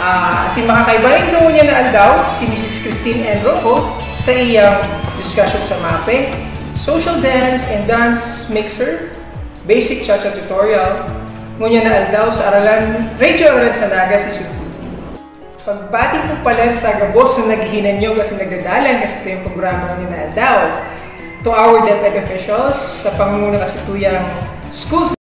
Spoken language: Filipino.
Ah, si makakaibahin doon niya na aldaw, si Mrs. Christine N. Rocco sa iyang discussion sa MAPE, Social Dance and Dance Mixer, Basic Cha-Cha Tutorial, ngunya na aldaw sa aralan, Radio Aralan sa Naga si Pagbati po pala sa gabos na naghihinan nyo kasi nagdadalan kasi ito yung programa ni na aldaw. To our DepEd officials, sa pangunguna kasi tuyang schools